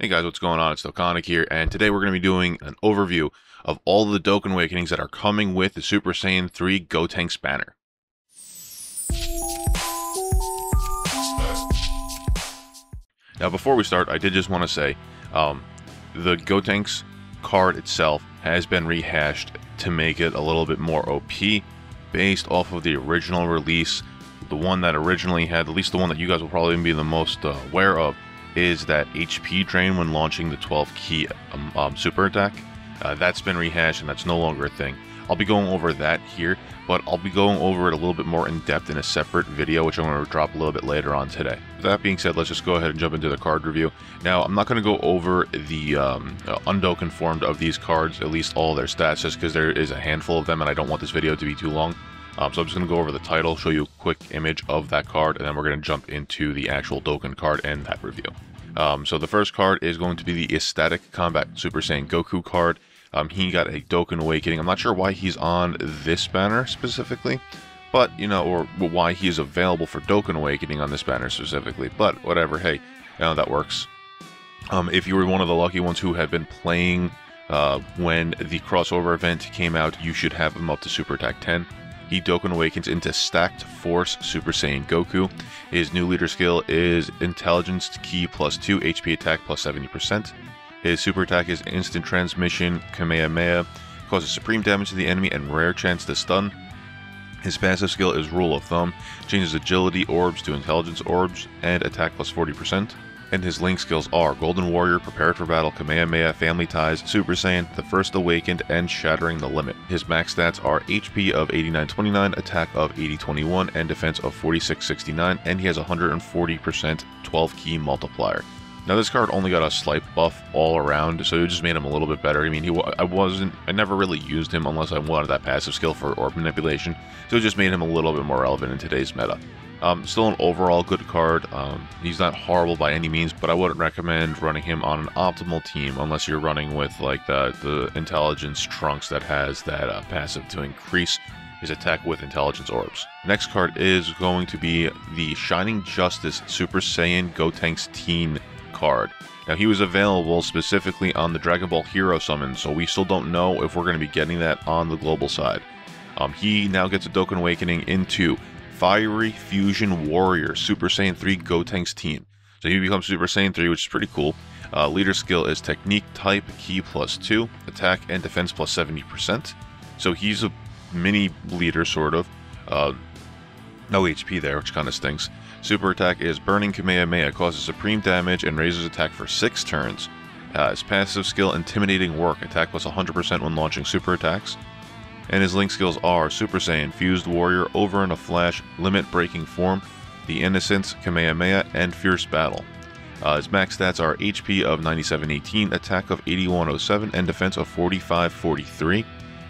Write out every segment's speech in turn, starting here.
Hey guys, what's going on? It's Dokkanic here, and today we're going to be doing an overview of all the Dokkan Awakenings that are coming with the Super Saiyan 3 Gotenks banner. Now, before we start, I did just want to say, um, the Gotenks card itself has been rehashed to make it a little bit more OP, based off of the original release. The one that originally had, at least the one that you guys will probably be the most uh, aware of, is that HP drain when launching the 12 key um, um, super attack. Uh, that's been rehashed and that's no longer a thing. I'll be going over that here, but I'll be going over it a little bit more in depth in a separate video, which I'm going to drop a little bit later on today. With that being said, let's just go ahead and jump into the card review. Now, I'm not going to go over the um, uh, undoken formed of these cards, at least all their stats, just because there is a handful of them and I don't want this video to be too long. Um, so I'm just going to go over the title, show you quick image of that card, and then we're going to jump into the actual Dokkan card and that review. Um, so the first card is going to be the Ecstatic Combat Super Saiyan Goku card. Um, he got a Dokkan Awakening. I'm not sure why he's on this banner specifically, but, you know, or why he is available for Dokkan Awakening on this banner specifically, but whatever, hey, you know, that works. Um, if you were one of the lucky ones who had been playing uh, when the crossover event came out, you should have him up to Super Attack 10. He Dokkan Awakens into Stacked Force Super Saiyan Goku. His new leader skill is Intelligence Key plus 2, HP attack plus 70%. His super attack is Instant Transmission Kamehameha, causes supreme damage to the enemy and rare chance to stun. His passive skill is Rule of Thumb, changes agility orbs to intelligence orbs, and attack plus 40% and his link skills are Golden Warrior, Prepared for Battle, Kamehameha, Family Ties, Super Saiyan, The First Awakened, and Shattering the Limit. His max stats are HP of 8929, Attack of 8021, and Defense of 4669, and he has 140% 12 key multiplier. Now this card only got a slight buff all around, so it just made him a little bit better. I mean, he I wasn't, I never really used him unless I wanted that passive skill for orb manipulation, so it just made him a little bit more relevant in today's meta. Um, still an overall good card. Um, he's not horrible by any means, but I wouldn't recommend running him on an optimal team unless you're running with like the, the intelligence trunks that has that uh, passive to increase his attack with intelligence orbs. Next card is going to be the Shining Justice Super Saiyan Gotenks Teen card. Now he was available specifically on the Dragon Ball Hero summon, so we still don't know if we're going to be getting that on the global side. Um, he now gets a Dokkan Awakening into Fiery Fusion Warrior Super Saiyan 3 Gotenks Teen. So he becomes Super Saiyan 3, which is pretty cool. Uh, leader skill is Technique Type Key plus 2, Attack and Defense plus 70%. So he's a mini leader, sort of. Uh, no HP there, which kind of stinks. Super attack is Burning Kamehameha, causes supreme damage and raises attack for 6 turns. Uh, his passive skill, Intimidating Work, attack plus 100% when launching super attacks and his link skills are Super Saiyan, Fused Warrior, Over in a Flash, Limit Breaking Form, The Innocence, Kamehameha, and Fierce Battle. Uh, his max stats are HP of 9718, Attack of 8107, and Defense of 4543,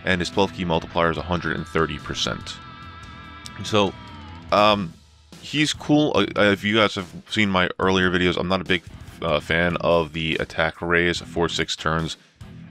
and his 12 key multiplier is 130%. So, um, he's cool. Uh, if you guys have seen my earlier videos, I'm not a big uh, fan of the attack raise for 6 turns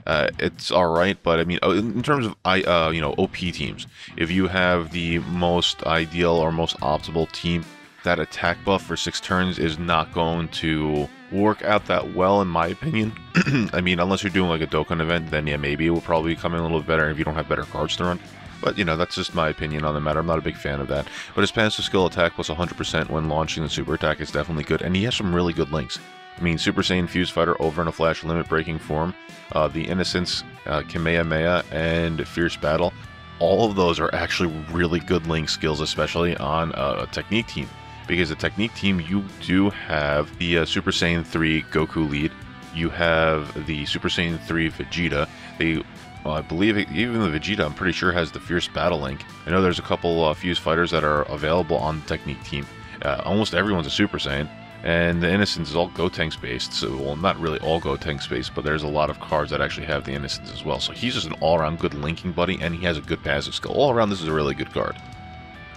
uh, it's all right. But I mean, uh, in terms of I, uh, you know, OP teams, if you have the most ideal or most optimal team, that attack buff for six turns is not going to work out that well, in my opinion. I mean, unless you're doing like a Dokkan event, then yeah, maybe it will probably come in a little bit better if you don't have better cards to run. But, you know, that's just my opinion on the matter. I'm not a big fan of that. But his passive skill attack plus 100% when launching the super attack is definitely good. And he has some really good links. I mean, Super Saiyan Fuse Fighter over in a Flash limit breaking form, uh, the Innocence, uh, Kamehameha, and Fierce Battle. All of those are actually really good link skills, especially on a technique team. Because the technique team, you do have the uh, Super Saiyan 3 Goku lead, you have the Super Saiyan 3 Vegeta. They, well, I believe it, even the Vegeta, I'm pretty sure has the Fierce Battle link. I know there's a couple uh, Fuse fighters that are available on the technique team. Uh, almost everyone's a Super Saiyan and the Innocence is all Gotenks based. So, well, not really all Gotenks based, but there's a lot of cards that actually have the Innocence as well. So he's just an all-around good linking buddy, and he has a good passive skill. All around, this is a really good card.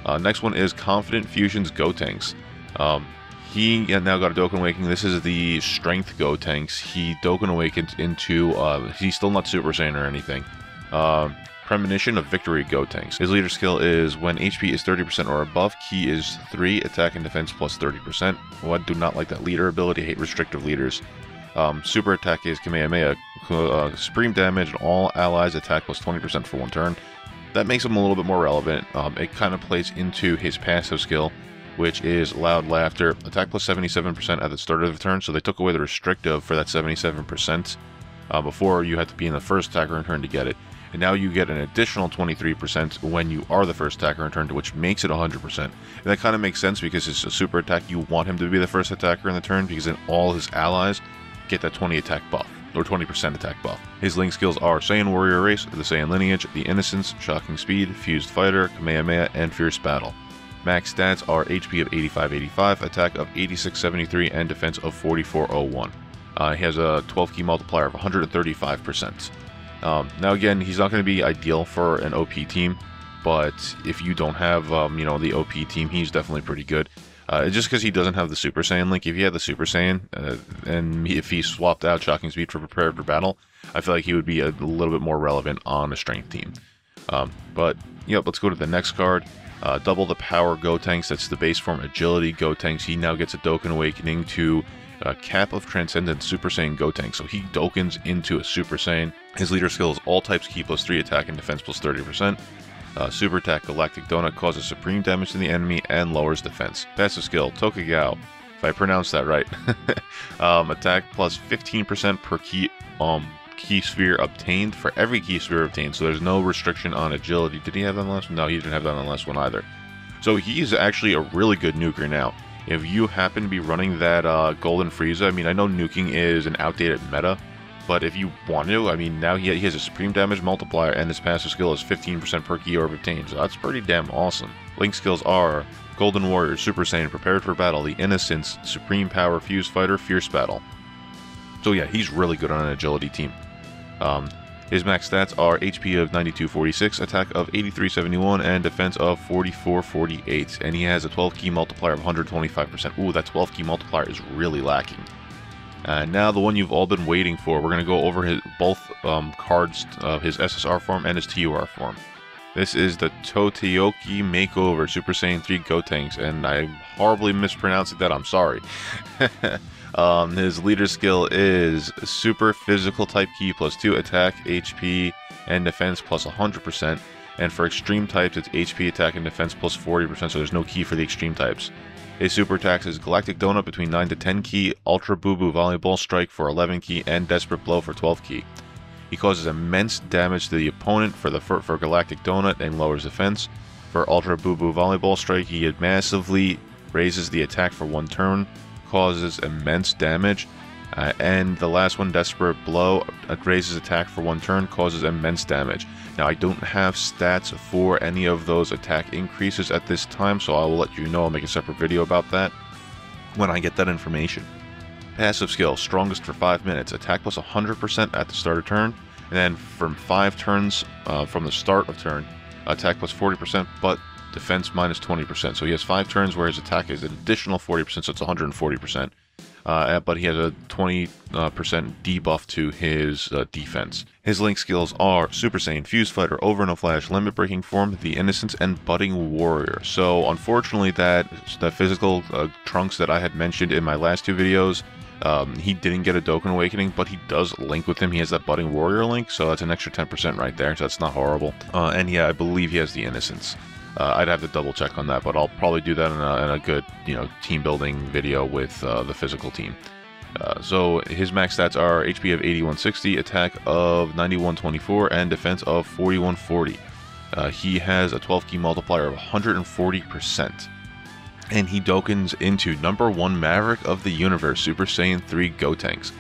Uh, next one is Confident Fusions Gotenks. Um, he now got a Dokkan Awakening. This is the Strength Gotenks. He Dokkan Awakens into, uh, he's still not Super Saiyan or anything. Um, Premonition of Victory Gotenks. His leader skill is when HP is 30% or above, Ki is 3, attack and defense plus 30%. Oh, I do not like that leader ability, hate restrictive leaders. Um, super attack is Kamehameha, uh, supreme damage, and all allies attack plus 20% for one turn. That makes him a little bit more relevant. Um, it kind of plays into his passive skill, which is Loud Laughter. Attack plus 77% at the start of the turn, so they took away the restrictive for that 77%. Uh, before, you had to be in the first attacker in turn to get it. And now you get an additional 23% when you are the first attacker in turn, which makes it 100%. And that kind of makes sense because it's a super attack. You want him to be the first attacker in the turn because then all his allies get that 20 attack buff or 20% attack buff. His link skills are Saiyan Warrior Race, the Saiyan Lineage, the Innocence, Shocking Speed, Fused Fighter, Kamehameha, and Fierce Battle. Max stats are HP of 8585, attack of 8673, and defense of 4401. Uh, he has a 12 key multiplier of 135%. Um, now again, he's not going to be ideal for an OP team, but if you don't have, um, you know, the OP team, he's definitely pretty good. Uh, just because he doesn't have the Super Saiyan link, if he had the Super Saiyan, uh, and if he swapped out Shocking Speed for Prepared for Battle, I feel like he would be a little bit more relevant on a strength team. Um, but, yep, let's go to the next card. Uh, double the power Gotenks, that's the base form agility Gotenks. He now gets a Dokkan Awakening to uh, Cap of Transcendence Super Saiyan Gotenks. So he Dokkans into a Super Saiyan. His leader skill is all types key plus 3 attack and defense plus 30%. Uh, Super Attack Galactic Donut causes supreme damage to the enemy and lowers defense. Passive skill Tokugao, if I pronounce that right. um, attack plus 15% per key um key sphere obtained for every key sphere obtained. So there's no restriction on agility. Did he have that on last one? No, he didn't have that on last one either. So he's actually a really good nuker now. If you happen to be running that uh, Golden Frieza, I mean, I know nuking is an outdated meta, but if you want to, I mean, now he, he has a supreme damage multiplier and his passive skill is 15% per key orb obtained, so that's pretty damn awesome. Link skills are Golden Warrior, Super Saiyan, Prepared for Battle, The Innocence, Supreme Power, Fused Fighter, Fierce Battle. So yeah, he's really good on an agility team. Um, his max stats are HP of 9246, attack of 8371, and defense of 4448. And he has a 12 key multiplier of 125%. Ooh, that 12 key multiplier is really lacking. And now the one you've all been waiting for. We're going to go over his both um, cards of his SSR form and his TUR form. This is the Totteoki Makeover Super Saiyan 3 Gotenks, and I horribly mispronounced that, I'm sorry. um, his leader skill is Super Physical Type Key plus 2 attack, HP, and defense plus 100%, and for extreme types it's HP, attack, and defense plus 40%, so there's no key for the extreme types. His super attacks is Galactic Donut between 9 to 10 key, Ultra Buu Buu Volleyball Strike for 11 key, and Desperate Blow for 12 key. He causes immense damage to the opponent for the for, for Galactic Donut and lowers defense. For Ultra Buu Buu Volleyball Strike, he massively raises the attack for one turn, causes immense damage, uh, and the last one, Desperate Blow, uh, raises attack for one turn, causes immense damage. Now, I don't have stats for any of those attack increases at this time, so I will let you know. I'll make a separate video about that when I get that information. Passive skill, strongest for 5 minutes, attack plus 100% at the start of turn, and then from 5 turns uh, from the start of turn, attack plus 40%, but defense minus 20%. So he has 5 turns where his attack is an additional 40%, so it's 140% uh, but he has a 20% uh, debuff to his uh, defense. His link skills are Super Saiyan, Fuse Fighter, Over in a Flash, Limit Breaking Form, The Innocence, and Budding Warrior. So unfortunately that, the physical uh, trunks that I had mentioned in my last two videos, um, he didn't get a Dokkan Awakening, but he does link with him. He has that Budding Warrior link, so that's an extra 10% right there, so that's not horrible. Uh, and yeah, I believe he has the Innocence. Uh, I'd have to double check on that, but I'll probably do that in a, in a good, you know, team building video with uh, the physical team. Uh, so his max stats are HP of 8160, attack of 9124, and defense of 4140. Uh, he has a 12 key multiplier of 140%. And he dokkans into number one Maverick of the universe, Super Saiyan 3 Gotenks.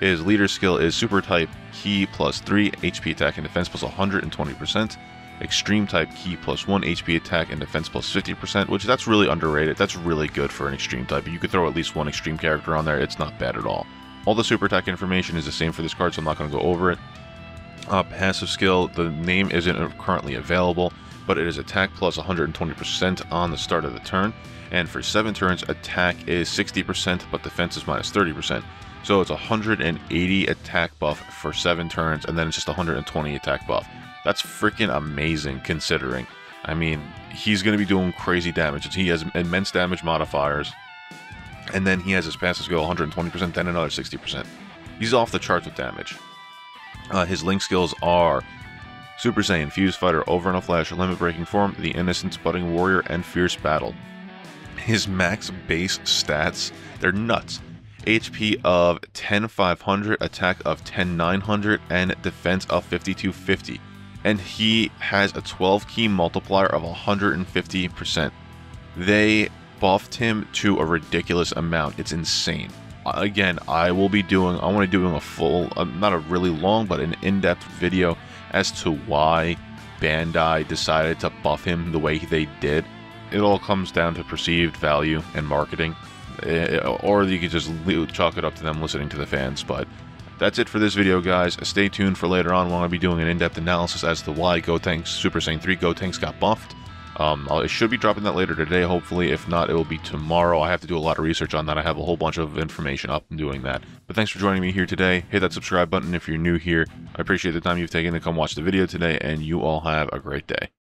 His leader skill is Super Type Key plus 3, HP attack and defense plus 120%. Extreme type key plus 1 HP attack and defense plus 50%, which that's really underrated. That's really good for an extreme type. You could throw at least one extreme character on there, it's not bad at all. All the super attack information is the same for this card, so I'm not going to go over it. Uh, passive skill, the name isn't currently available, but it is attack plus 120% on the start of the turn. And for 7 turns, attack is 60%, but defense is minus 30%. So it's 180 attack buff for 7 turns, and then it's just 120 attack buff. That's freaking amazing considering. I mean, he's going to be doing crazy damage. He has immense damage modifiers. And then he has his passive skill 120%, then another 60%. he's off the charts with damage. Uh, his link skills are Super Saiyan, Fuse Fighter, Over in a Flash, Limit Breaking Form, The Innocence, Budding Warrior, and Fierce Battle. His max base stats, they're nuts. HP of 10500, attack of 10900, and defense of 5250. And he has a 12 key multiplier of 150%. They buffed him to a ridiculous amount. It's insane. Again, I will be doing, I want to doing a full, uh, not a really long, but an in-depth video as to why Bandai decided to buff him the way they did. It all comes down to perceived value and marketing. Uh, or you could just chalk it up to them listening to the fans. But that's it for this video, guys. Stay tuned for later on when I'll be doing an in-depth analysis as to why Gotenks Super Saiyan 3 Gotenks got buffed. Um, I should be dropping that later today, hopefully. If not, it will be tomorrow. I have to do a lot of research on that. I have a whole bunch of information up and doing that. But thanks for joining me here today. Hit that subscribe button if you're new here. I appreciate the time you've taken to come watch the video today, and you all have a great day.